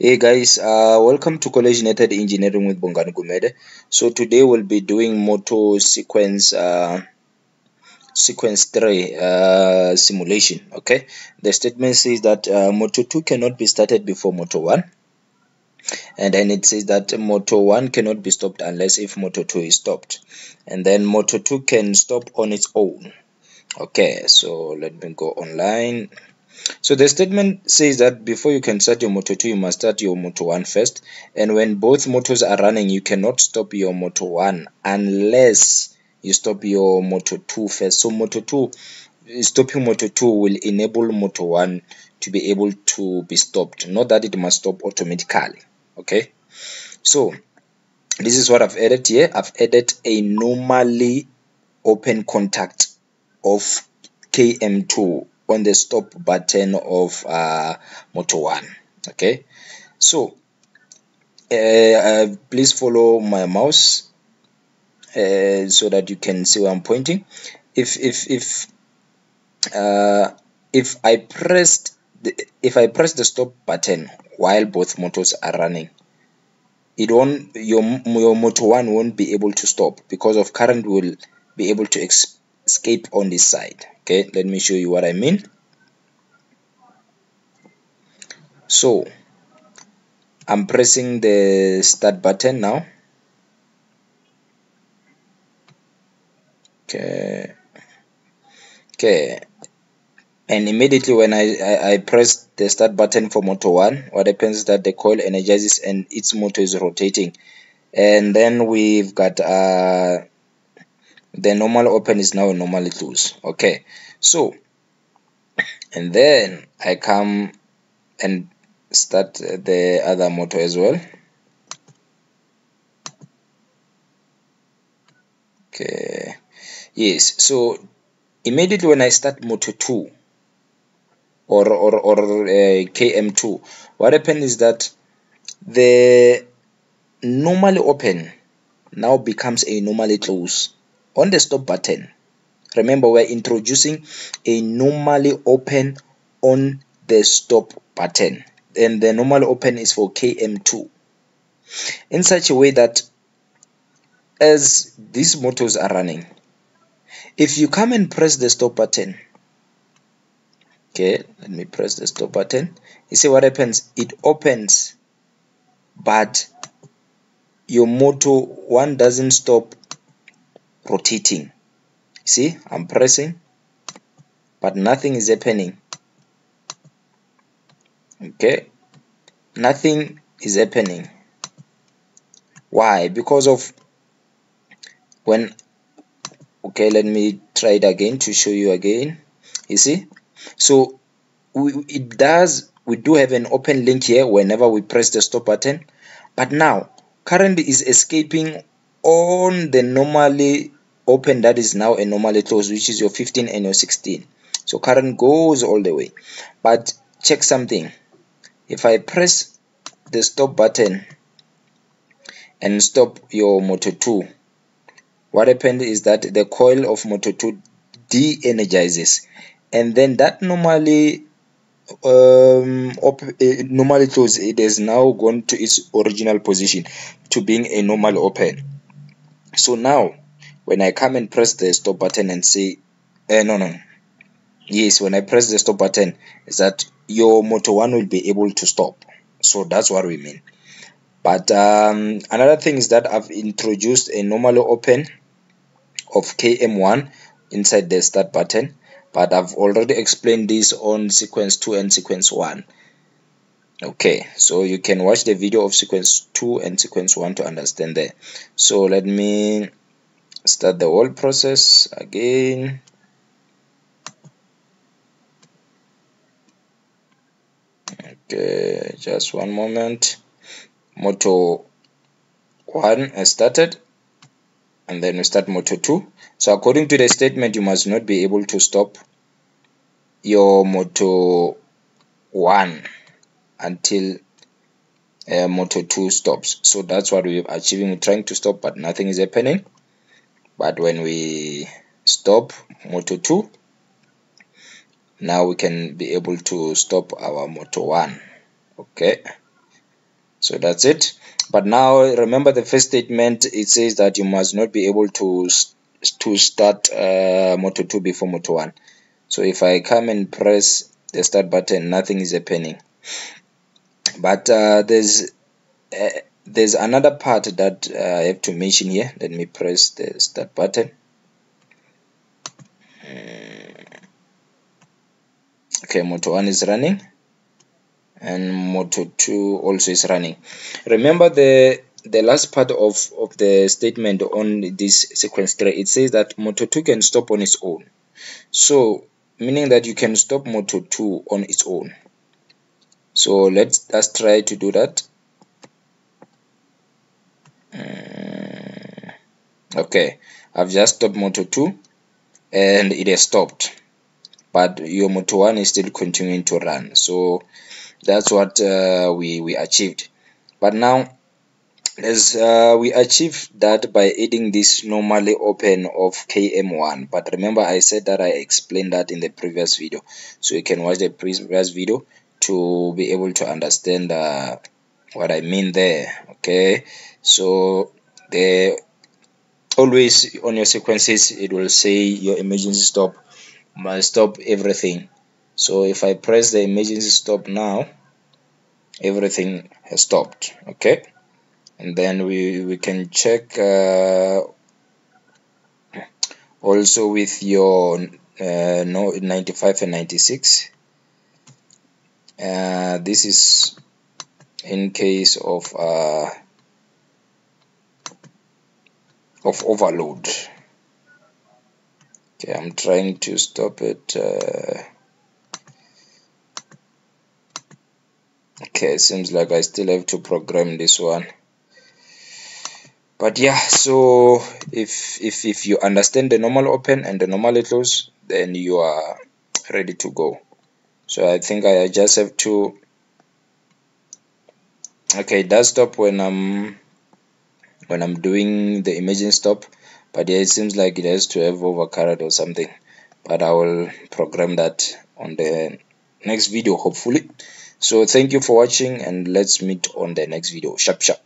Hey guys, uh, welcome to College Nated Engineering with Bongani Gumede. So today we'll be doing motor sequence uh, sequence 3 uh, simulation. Okay, the statement says that uh, motor 2 cannot be started before motor 1 and then it says that motor 1 cannot be stopped unless if motor 2 is stopped and then motor 2 can stop on its own. Okay, so let me go online so the statement says that before you can start your Moto 2, you must start your Moto 1 first. And when both motors are running, you cannot stop your Moto 1 unless you stop your Moto 2 first. So Moto 2, stopping Moto 2 will enable Moto 1 to be able to be stopped. Not that it must stop automatically. Okay. So this is what I've added here. I've added a normally open contact of KM2 on the stop button of uh, motor 1 okay? So uh, uh, please follow my mouse uh, so that you can see where I'm pointing. If if if uh, if I pressed the, if I press the stop button while both motors are running it won't your, your motor 1 won't be able to stop because of current will be able to escape on this side. Okay let me show you what I mean. So I'm pressing the start button now. Okay. Okay. And immediately when I, I, I press the start button for motor 1 what happens is that the coil energizes and its motor is rotating. And then we've got uh, the normal open is now a normally close okay. So and then I come and start the other motor as well. Okay. Yes. So immediately when I start motor 2 or or, or uh, km2 what happens is that the normally open now becomes a normally close on the stop button remember we're introducing a normally open on the stop button. And the normal open is for km2 in such a way that as these motors are running if you come and press the stop button okay let me press the stop button. You see what happens? It opens but your motor one doesn't stop rotating see i'm pressing but nothing is happening. Okay? Nothing is happening. Why? Because of when okay let me try it again to show you again. You see? So we, it does we do have an open link here whenever we press the stop button. But now current is escaping on the normally open that is now a normally closed which is your 15 and your 16 so current goes all the way. But check something. If I press the stop button and stop your motor 2 what happened is that the coil of motor 2 de-energizes. And then that normally um op uh, normally closed it has now gone to its original position to being a normal open. So now when I come and press the stop button and say uh, no no yes when I press the stop button is that your motor 1 will be able to stop. So that's what we mean. But um, another thing is that I've introduced a normally open of KM1 inside the start button but I've already explained this on sequence 2 and sequence 1 okay so you can watch the video of sequence 2 and sequence 1 to understand that. So let me start the whole process again. Okay just one moment. Motor 1 has started and then we start motor 2 so according to the statement you must not be able to stop your motor 1 until uh, motor 2 stops. So that's what we're achieving we're trying to stop but nothing is happening but when we stop motor 2 now we can be able to stop our motor 1 okay? So that's it. But now remember the first statement it says that you must not be able to to start uh, moto 2 before motor 1 so if I come and press the start button nothing is happening. But uh, there's uh, there's another part that uh, I have to mention here. Let me press the start button. Okay moto 1 is running. And moto 2 also is running. Remember the the last part of of the statement on this sequence 3 it says that moto 2 can stop on its own. So meaning that you can stop moto 2 on its own. So let's let's try to do that uh, okay. I've just stopped moto 2 and it has stopped. But your moto 1 is still continuing to run. So that's what uh, we we achieved. But now as uh, we achieved that by adding this normally open of km1 but remember i said that i explained that in the previous video. So you can watch the previous video to be able to understand uh, what i mean there okay? So the always on your sequences it will say your emergency stop must stop everything. So if i press the emergency stop now everything has stopped okay? And then we we can check uh, also with your uh, no 95 and 96 uh, this is in case of uh, of overload. Okay I'm trying to stop it uh, okay it seems like I still have to program this one. But yeah so if if if you understand the normal open and the normal close then you are ready to go. So I think I just have to okay it does stop when I'm when I'm doing the imaging stop but yeah it seems like it has to have overcarried or something. But I will program that on the next video hopefully. So thank you for watching and let's meet on the next video. Sharp sharp